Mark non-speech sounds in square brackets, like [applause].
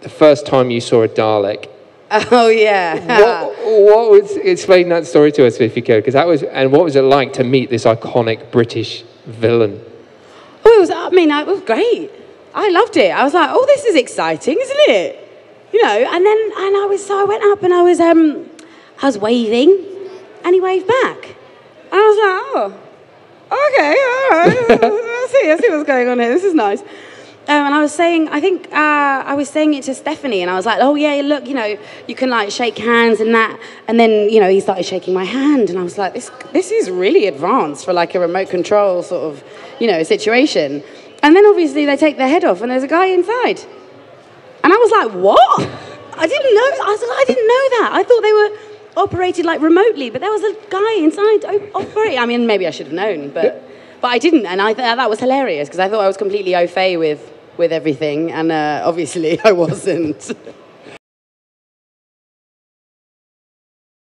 the first time you saw a Dalek. [laughs] Oh yeah. what, what was explain that story to us if you could? Because that was and what was it like to meet this iconic British villain? Oh, it was. I mean, it was great. I loved it. I was like, oh, this is exciting, isn't it? You know. And then, and I was. So I went up and I was, um, I was waving, and he waved back, and I was like, oh, okay, all right. [laughs] I see. I see what's going on here. This is nice. Um, and I was saying, I think uh, I was saying it to Stephanie, and I was like, "Oh yeah, look, you know, you can like shake hands and that." And then, you know, he started shaking my hand, and I was like, "This, this is really advanced for like a remote control sort of, you know, situation." And then obviously they take their head off, and there's a guy inside, and I was like, "What?" I didn't know. I was like, I didn't know that. I thought they were operated like remotely, but there was a guy inside operating. I mean, maybe I should have known, but. But I didn't, and I thought that was hilarious because I thought I was completely au fait with, with everything, and uh, obviously [laughs] I wasn't.